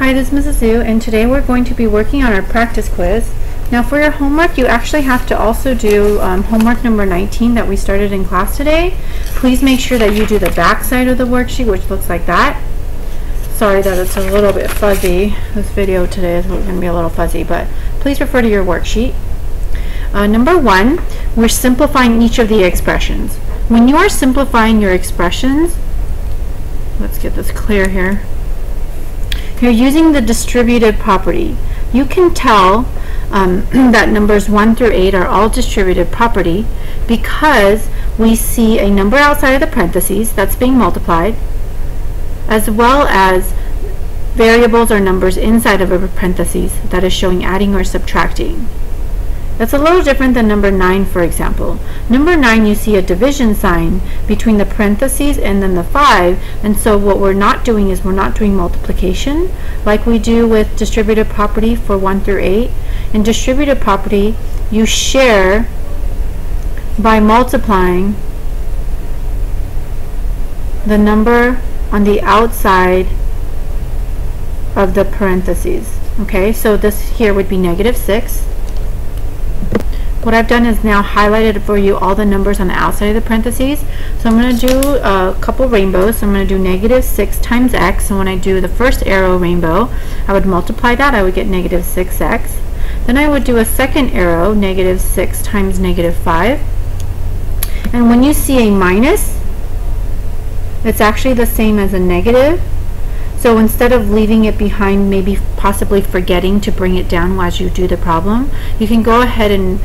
Hi, this is Mrs. Zhu, and today we're going to be working on our practice quiz. Now for your homework, you actually have to also do um, homework number 19 that we started in class today. Please make sure that you do the back side of the worksheet, which looks like that. Sorry that it's a little bit fuzzy. This video today is going to be a little fuzzy, but please refer to your worksheet. Uh, number one, we're simplifying each of the expressions. When you are simplifying your expressions, let's get this clear here. You're using the distributive property. You can tell um, that numbers 1 through 8 are all distributive property because we see a number outside of the parentheses that's being multiplied as well as variables or numbers inside of a parentheses that is showing adding or subtracting. That's a little different than number 9, for example. Number 9, you see a division sign between the parentheses and then the 5, and so what we're not doing is we're not doing multiplication like we do with distributive property for 1 through 8. In distributive property, you share by multiplying the number on the outside of the parentheses. Okay, so this here would be negative 6 what I've done is now highlighted for you all the numbers on the outside of the parentheses. So I'm going to do a couple rainbows. So I'm going to do negative 6 times x. And when I do the first arrow rainbow, I would multiply that. I would get negative 6x. Then I would do a second arrow, negative 6 times negative 5. And when you see a minus, it's actually the same as a negative. So instead of leaving it behind, maybe possibly forgetting to bring it down as you do the problem, you can go ahead and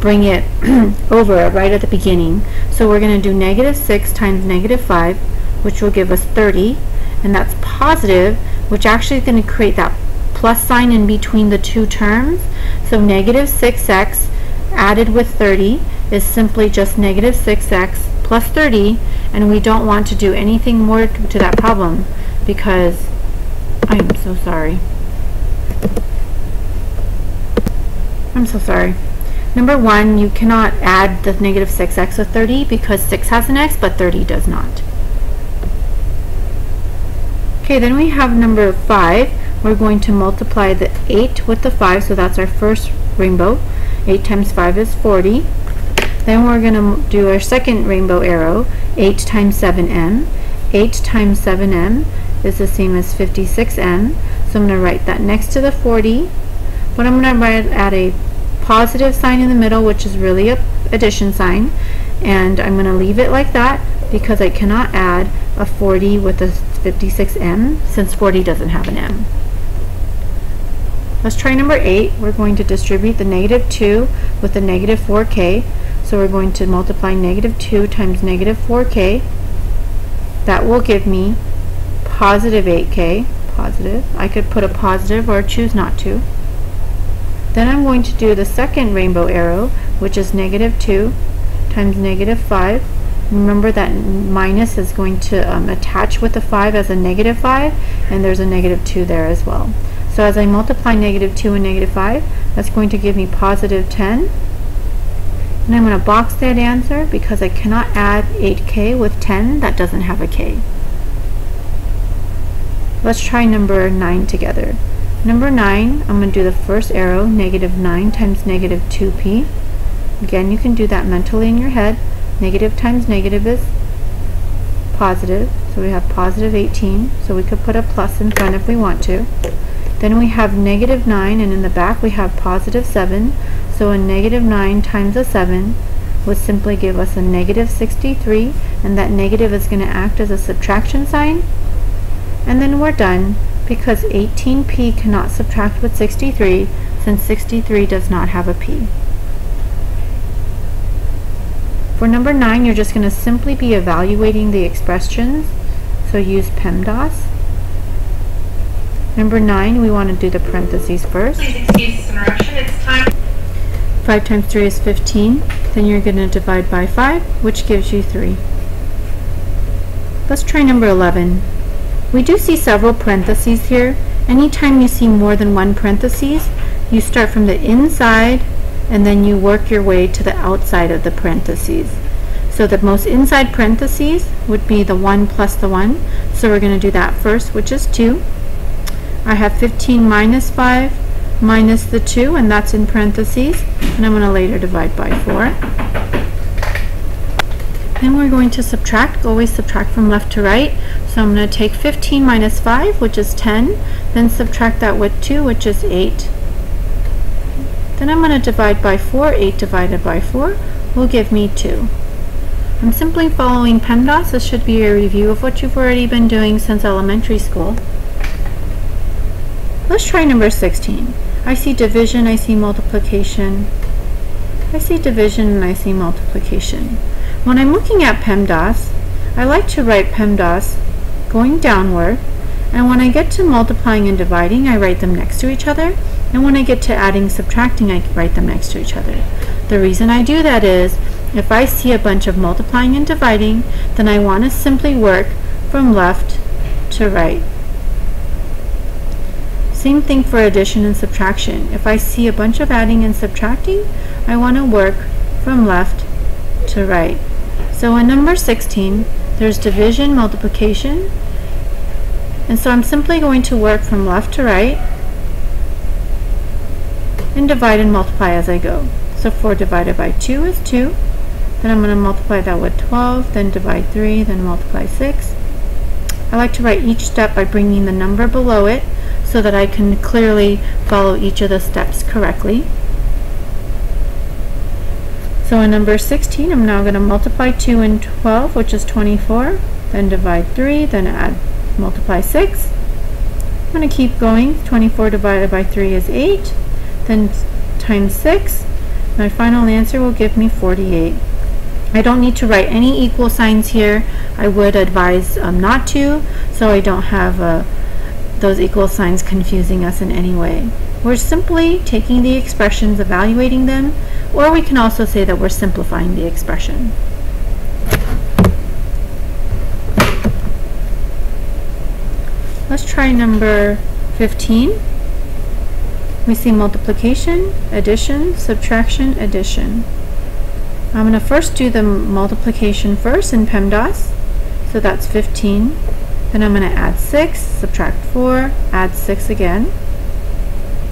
bring it over right at the beginning. So we're going to do negative 6 times negative 5, which will give us 30, and that's positive, which actually is going to create that plus sign in between the two terms. So negative 6x added with 30 is simply just negative 6x plus 30, and we don't want to do anything more to that problem because I'm so sorry. I'm so sorry. Number one, you cannot add the negative 6x with 30 because 6 has an x, but 30 does not. Okay, then we have number 5. We're going to multiply the 8 with the 5, so that's our first rainbow. 8 times 5 is 40. Then we're going to do our second rainbow arrow, 8 times 7m. 8 times 7m is the same as 56m. So I'm going to write that next to the 40, but I'm going to write at a positive sign in the middle, which is really a addition sign. And I'm going to leave it like that because I cannot add a 40 with a 56m since 40 doesn't have an m. Let's try number 8. We're going to distribute the negative 2 with the negative 4k. So we're going to multiply negative 2 times negative 4k. That will give me positive 8k. Positive. I could put a positive or choose not to. Then I'm going to do the second rainbow arrow, which is negative 2 times negative 5. Remember that minus is going to um, attach with the 5 as a negative 5, and there's a negative 2 there as well. So as I multiply negative 2 and negative 5, that's going to give me positive 10. And I'm going to box that answer because I cannot add 8k with 10 that doesn't have a k. Let's try number 9 together. Number 9, I'm going to do the first arrow, negative 9 times negative 2p. Again, you can do that mentally in your head. Negative times negative is positive, so we have positive 18, so we could put a plus in front if we want to. Then we have negative 9, and in the back we have positive 7, so a negative 9 times a 7 would simply give us a negative 63, and that negative is going to act as a subtraction sign. And then we're done because 18p cannot subtract with 63 since 63 does not have a p. For number 9, you're just going to simply be evaluating the expressions, so use PEMDAS. Number 9, we want to do the parentheses first. Please excuse this interruption. It's time. 5 times 3 is 15. Then you're going to divide by 5, which gives you 3. Let's try number 11. We do see several parentheses here. Anytime you see more than one parentheses, you start from the inside and then you work your way to the outside of the parentheses. So the most inside parentheses would be the 1 plus the 1. So we're going to do that first, which is 2. I have 15 minus 5 minus the 2, and that's in parentheses, and I'm going to later divide by 4. Then we're going to subtract, always subtract from left to right. So I'm going to take 15 minus 5, which is 10, then subtract that with 2, which is 8. Then I'm going to divide by 4. 8 divided by 4 will give me 2. I'm simply following PEMDAS. This should be a review of what you've already been doing since elementary school. Let's try number 16. I see division, I see multiplication. I see division and I see multiplication. When I'm looking at PEMDAS, I like to write PEMDAS going downward, and when I get to multiplying and dividing, I write them next to each other, and when I get to adding subtracting, I write them next to each other. The reason I do that is, if I see a bunch of multiplying and dividing, then I want to simply work from left to right. Same thing for addition and subtraction. If I see a bunch of adding and subtracting, I want to work from left to right. So in number 16, there's division, multiplication, and so I'm simply going to work from left to right and divide and multiply as I go. So 4 divided by 2 is 2. Then I'm going to multiply that with 12, then divide 3, then multiply 6. I like to write each step by bringing the number below it so that I can clearly follow each of the steps correctly. So in number 16, I'm now going to multiply 2 and 12, which is 24, then divide 3, then add, multiply 6. I'm going to keep going. 24 divided by 3 is 8, then times 6. My final answer will give me 48. I don't need to write any equal signs here. I would advise um, not to, so I don't have uh, those equal signs confusing us in any way. We're simply taking the expressions, evaluating them, or we can also say that we're simplifying the expression. Let's try number 15. We see multiplication, addition, subtraction, addition. I'm going to first do the multiplication first in PEMDAS. So that's 15. Then I'm going to add 6, subtract 4, add 6 again.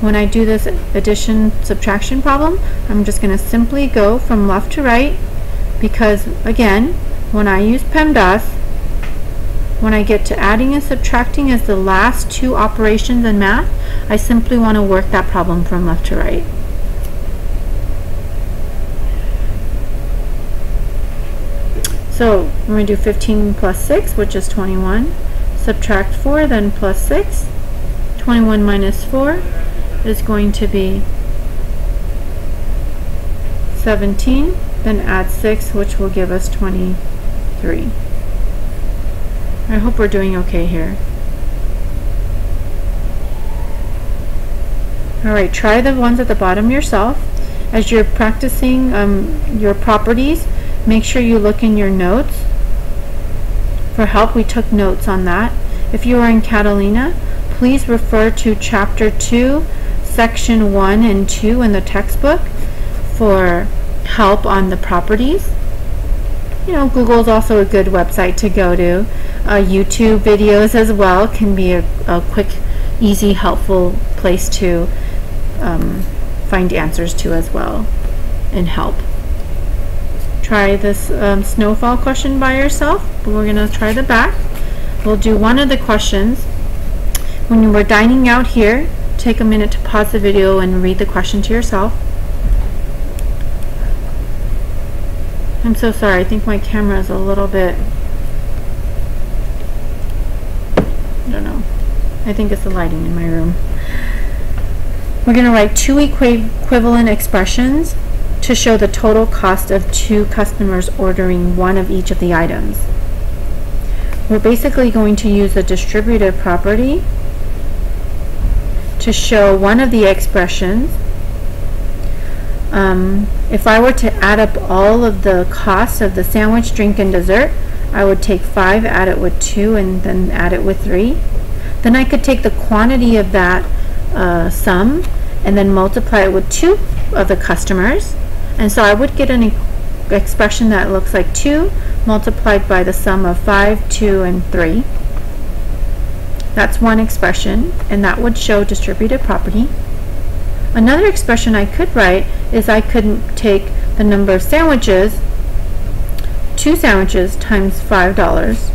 When I do this addition subtraction problem, I'm just going to simply go from left to right because again, when I use PEMDAS, when I get to adding and subtracting as the last two operations in math, I simply want to work that problem from left to right. So I'm going to do 15 plus 6, which is 21. Subtract 4, then plus 6. 21 minus 4 is going to be 17, then add 6, which will give us 23. I hope we're doing okay here. Alright, try the ones at the bottom yourself. As you're practicing um, your properties, make sure you look in your notes. For help, we took notes on that. If you are in Catalina, please refer to Chapter 2, section 1 and 2 in the textbook for help on the properties. You know, Google is also a good website to go to. Uh, YouTube videos as well can be a, a quick, easy, helpful place to um, find answers to as well and help. Try this um, snowfall question by yourself. We're going to try the back. We'll do one of the questions. When you were dining out here, take a minute to pause the video and read the question to yourself. I'm so sorry, I think my camera is a little bit, I don't know. I think it's the lighting in my room. We're going to write two equi equivalent expressions to show the total cost of two customers ordering one of each of the items. We're basically going to use the distributive property to show one of the expressions. Um, if I were to add up all of the costs of the sandwich, drink, and dessert, I would take 5, add it with 2, and then add it with 3. Then I could take the quantity of that uh, sum and then multiply it with 2 of the customers. And so I would get an e expression that looks like 2 multiplied by the sum of 5, 2, and 3. That's one expression, and that would show distributed property. Another expression I could write is I could take the number of sandwiches, two sandwiches times five dollars,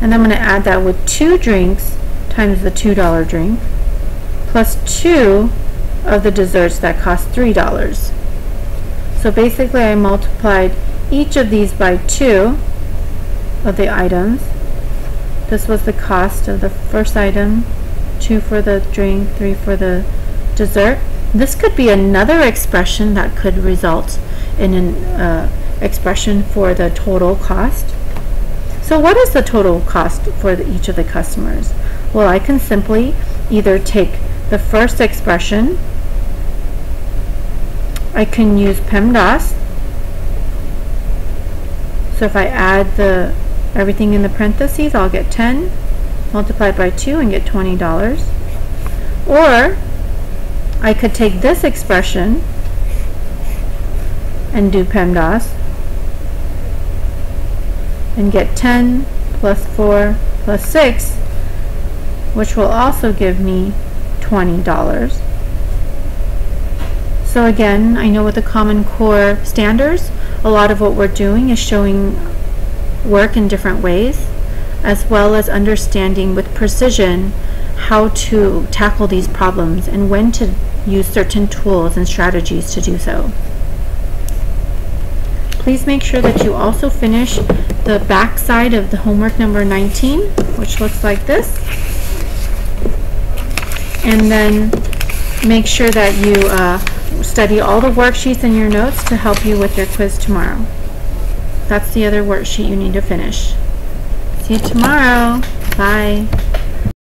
and I'm going to add that with two drinks times the two dollar drink, plus two of the desserts that cost three dollars. So basically I multiplied each of these by two of the items. This was the cost of the first item, two for the drink, three for the dessert. This could be another expression that could result in an uh, expression for the total cost. So what is the total cost for the, each of the customers? Well, I can simply either take the first expression, I can use PEMDAS. So if I add the everything in the parentheses, I'll get 10 multiplied by 2 and get $20. Or I could take this expression and do PEMDAS and get 10 plus 4 plus 6 which will also give me $20. So again, I know with the Common Core standards, a lot of what we're doing is showing work in different ways, as well as understanding with precision how to tackle these problems and when to use certain tools and strategies to do so. Please make sure that you also finish the back side of the homework number 19, which looks like this. And then make sure that you uh, study all the worksheets in your notes to help you with your quiz tomorrow. That's the other worksheet you need to finish. See you tomorrow. Bye.